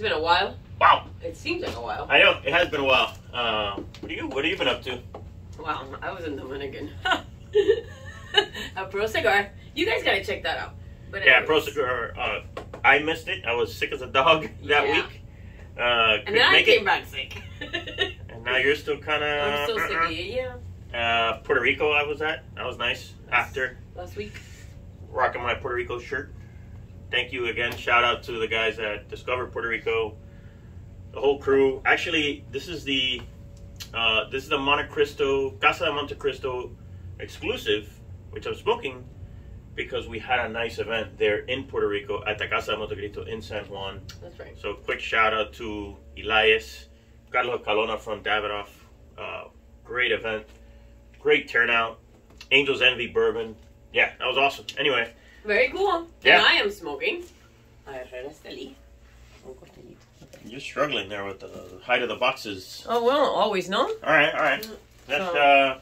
It's been a while. Wow. It seems like a while. I know it has been a while. Uh, what are you What have you been up to? Wow, I was in Dominican. a pro cigar. You guys gotta check that out. But Yeah, anyways. Pro Cigar. Uh, I missed it. I was sick as a dog that Yeah. week. Uh, And then I came it. back sick. And now you're still kind of. I'm so sick of you. Yeah. Uh, Puerto Rico, I was at. That was nice. After Last week. rocking my Puerto Rico shirt. Thank you again. Shout out to the guys at Discover Puerto Rico, the whole crew. Actually, this is the uh, this is the Montecristo Casa de Montecristo exclusive, which I'm smoking because we had a nice event there in Puerto Rico at the Casa de Montecristo in San Juan. That's right. So quick shout out to Elias, Carlos Calona from Davidoff. Uh, great event, great turnout. Angels Envy Bourbon. Yeah, that was awesome. Anyway, Very cool. Yeah. And I am smoking. A Herrera Estelí. Un cortelito. you're struggling there with the height of the boxes. Oh, well, always, no? All right, all right. Let's So- uh,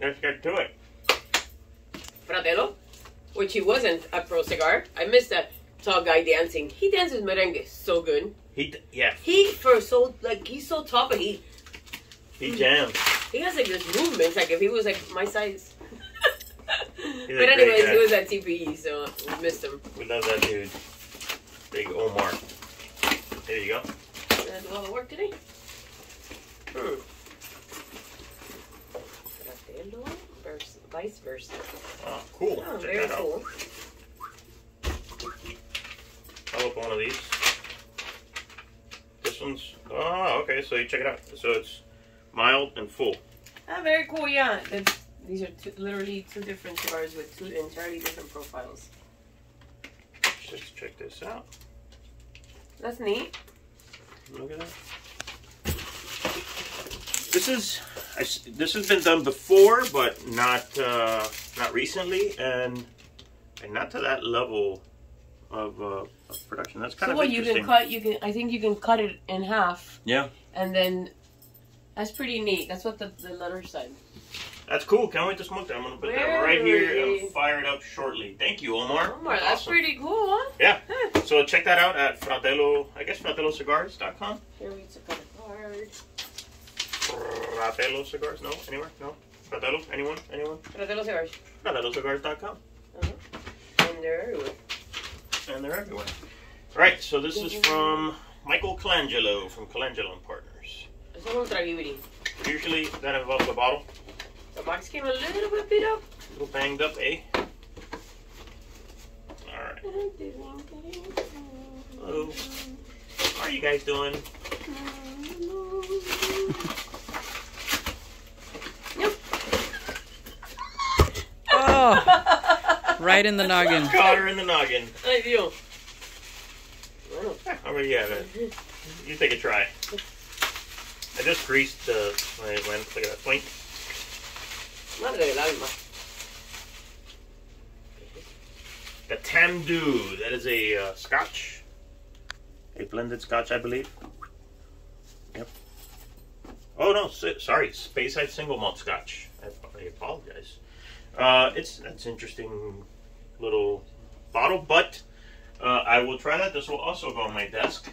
let's get to it. Fratello, which he wasn't a Pro Cigar. I missed that tall guy dancing. He dances merengue so good. He d- yeah, He for so like he's so tall, but he he jams. he has like this movement. Like if he was like my size. A but anyways, he was at TPE, so we missed him. We love that dude. Big Omar. There you go. Did all the work today? Hmm. Versus vice versa. Oh, cool. Oh, Check very that out. cool. I'll open one of these. This one's oh okay. So you check it out. So it's mild and full. Ah, very cool. Yeah, It's- these are two, literally two different cigars with two entirely different profiles. Just check this out. That's neat. Look at that. This is I this has been done before, but not uh, not recently, and and not to that level of, uh, of production. That's kind So of what you can cut? You can. I think you can cut it in half, Yeah, and then that's pretty neat. That's what the, the letter said. That's cool. Can't wait to smoke that. I'm gonna put that right here and fire it up shortly. Thank you, Omar. Omar, that's Awesome. pretty cool, huh? Yeah. Huh. So check that out at Fratello. I guess FratelloCigars.com. Here we took out a card. Fratello Cigars? No, anywhere? No. Fratello? Anyone? Anyone? Fratello cigars. FratelloCigars.com. Uh-huh. And they're everywhere. and they're everywhere. All right, so this is mm-hmm. from Michael Colangelo from Colangelo and Partners. Eso es un tragibri. Usually that involves a bottle, The box came a little bit beat up. a little banged up, eh? All right. Hello. How are you guys doing? Oh, right in the noggin. Caught her in the noggin. Ay, Dios. Bueno, How about you have it? You take a try. I just greased the my lens. Look at that point. Madre del alma. The Tamdhu. That is a uh, Scotch, a blended Scotch, I believe. Yep. Oh no, s- sorry, Speyside single malt Scotch. I, I apologize. Uh, it's that's interesting little bottle, but uh, I will try that. This will also go on my desk.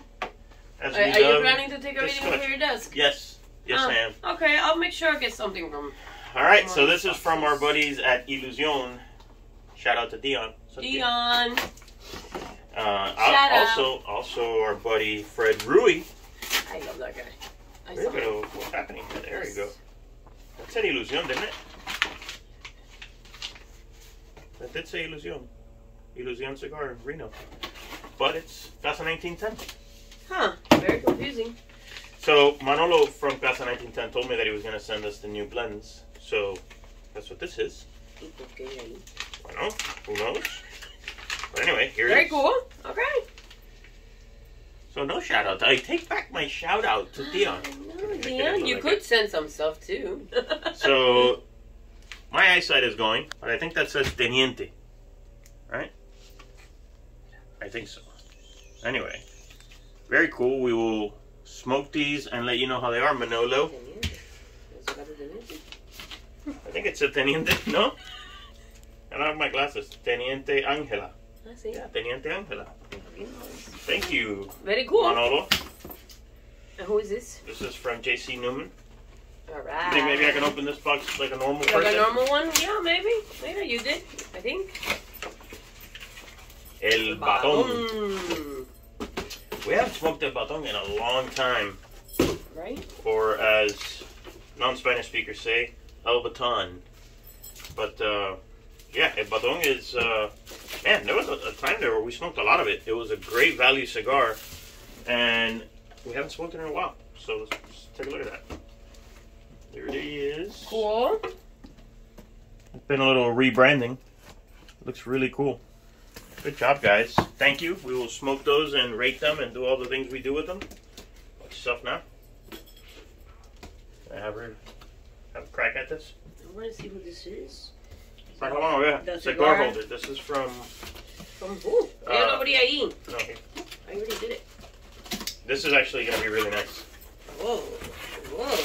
As Are, we are you love- planning to take a reading off Scotch. your desk? Yes, yes, Ah, I am. Okay, I'll make sure I get something from All right, so this is from our buddies at Illusion. Shout out to Dion. So, Dion. Uh, Shout also, also our buddy Fred Rewey. I love that guy. I There saw you him. go. What's happening? There you go. That said Illusion, didn't it? That did say Illusion. Illusion cigar in Reno. But it's Casa 1910. Huh, very confusing. So Manolo from Casa 1910 told me that he was going to send us the new blends. So that's what this is. Qué ahí? Who knows? But anyway, here it Very is. cool. Okay. So no shout out. I take back my shout out to ah, Dion. No, Dion, you could it. send some stuff too. So my eyesight is going, but I think that says Teniente. Right? I think so. Anyway, very cool. We will smoke these and let you know how they are, Manolo. I think it's a Teniente, no? I don't have my glasses. Teniente Angela. Ah, sí. Yeah, Teniente Angela. Thank you, Very cool. Manolo. And who is this? This is from J.C. Newman. All right. You think maybe I can open this box like a normal Like person? a normal one? Yeah, maybe. Maybe you did. I think. El Batón. We haven't smoked El Batón in a long time. right? or as non-Spanish speakers say, El Baton. But uh, yeah, El Baton is uh, man. There was a, a time there where we smoked a lot of it. It was a great value cigar, and we haven't smoked it in a while. So let's, let's take a look at that. There it is. Cool. It's been a little rebranding. Looks really cool. Good job, guys. Thank you. We will smoke those and rate them and do all the things we do with them. Watch yourself now. I have her crack at this? I want to see who this is. Saca la mano, vea. The Cigar cigar. holder. This is from. From who? Uh, Hay nobody ahí. No, here. I already did it. This is actually going to be really nice. Whoa. Whoa.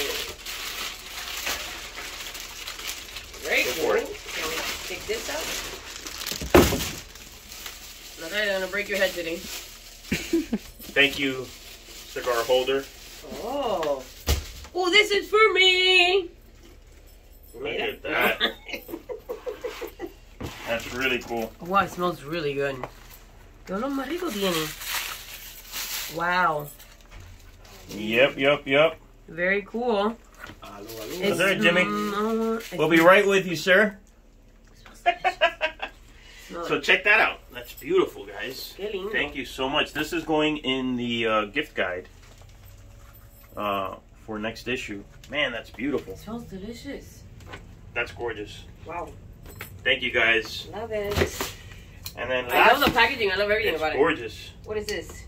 Very Go cool. Can we take this out? Not I'm gonna break your head today. Thank you, cigar holder. Oh. Oh, this is for me. Look at that. That's really cool. wow, it smells really good. ¿Qué olor más rico tiene? Wow. Yep, yep, yep. Very cool. Is there, Jimmy? mm, it's- We'll be right with you, sir. So check that out. That's beautiful, guys. Thank you so much. This is going in the uh, gift guide uh, for next issue. Man, that's beautiful. It smells delicious. That's gorgeous. Wow. Thank you, guys. Love it. And then I last, love the packaging. I love everything about gorgeous. it. Gorgeous. What is this?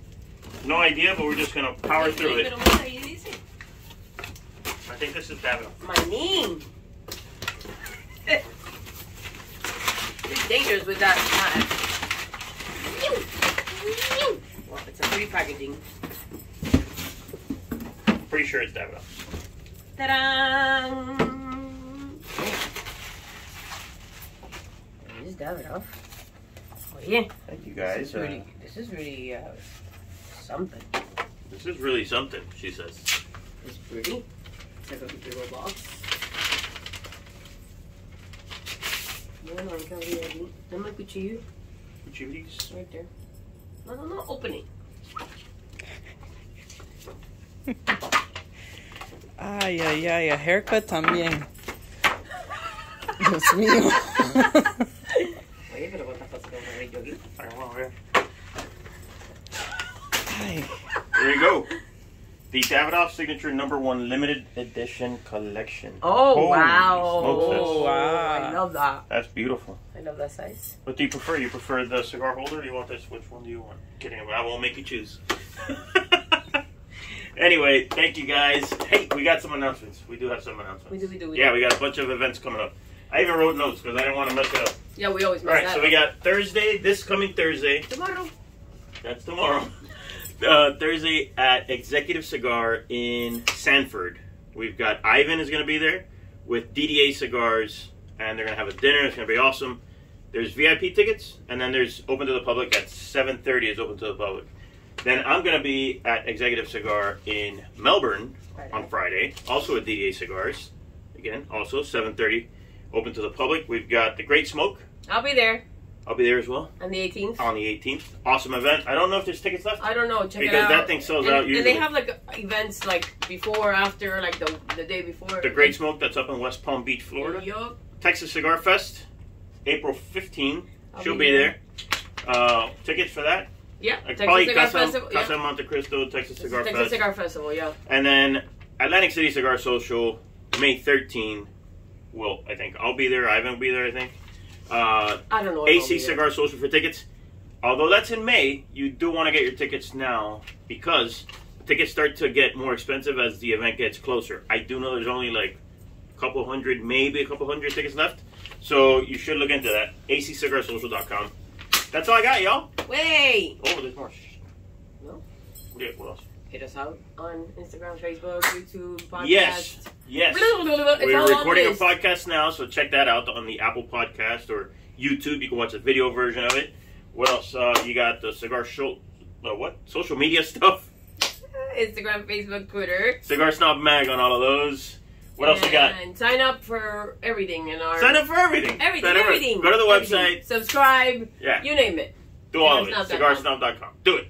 No idea, but we're just gonna power through it. Pero mira, ahí dice. I think this is Davidoff. My name. it's dangerous with that. Well, it's a pretty packaging. Pretty sure it's Davidoff. Ta-da! This is Davidoff. Oh yeah. Thank you, This guys. is Uh, really, this is really uh, something. this is really something, she says. It's pretty. It's like a big little box. Bueno, hay que abrir aquí. Dame el cuchillo. Cuchillos. Right there. No, no, no. Open it. Ay, ay, ay, a haircut también. Dios mío. Oye, pero ¿cuántas cosas que vamos a ver yo aquí? Ay, vamos a ver. Ay. There you go. The Davidoff Signature Number One Limited Edition Collection. Oh, Holy wow. smokes, Oh, wow. I love that. That's beautiful. I love that size. What do you prefer? You prefer the cigar holder? Or do you want this? Which one do you want? Kidding. I won't make you choose. anyway, thank you guys. Hey, we got some announcements. We do have some announcements. We do, we do, we Yeah, do. we got a bunch of events coming up. I even wrote notes because I didn't want to mess it up. Yeah, we always All mess right, that so up. we got Thursday, this coming Thursday. Tomorrow. That's tomorrow. Uh, Thursday at Executive Cigar in Sanford. We've got Ivan is going to be there with Didier cigars, and they're going to have a dinner. It's going to be awesome. There's VIP tickets, and then there's open to the public at 7:30. Is open to the public. Then I'm going to be at Executive Cigar in Melbourne on Friday, also at Didier Cigars. Again, also 7:30, open to the public. We've got the Great Smoke. I'll be there I'll be there as well on the 18th. on the 18th. Awesome event. I don't know if there's tickets left. I don't know. Check it Because that thing sells and, out and usually. they have like events like before, after, like the the day before. The Great Smoke that's up in West Palm Beach, Florida. Yup. Texas Cigar Fest, April 15. I'll She'll be be there. there. Uh, tickets for that? Yeah. Like Texas probably Cigar Casa, Festival. Casa Yeah. Montecristo, Texas Cigar Texas Fest. Cigar Festival. Yeah. And then Atlantic City Cigar Social, May 13. Will, I think. I'll be there. Ivan will be there, I think. Uh, I don't know. AC. Cigar Social for tickets. Although that's in May, you do want to get your tickets now because tickets start to get more expensive as the event gets closer. I do know there's only like a couple hundred, maybe a couple hundred tickets left. So you should look into that. ACCigarsocial.com. That's all I got, y'all. Wait. Oh, there's more. No? Yeah, what else? Hit us out on Instagram, Facebook, YouTube, podcast. Yes. Yes. It's We're all recording a podcast now, so check that out on the Apple Podcast or YouTube. You can watch a video version of it. What else? Uh, you got the Cigar Show, uh, what social media stuff. Instagram, Facebook, Twitter. Cigar Snob Mag on all of those. What else we got? And sign up for everything in our Sign up for everything. everything, Sign everything. Go to the everything. website. Subscribe. Yeah. You name it. Do all of it. Cigarsnob.com. Do it.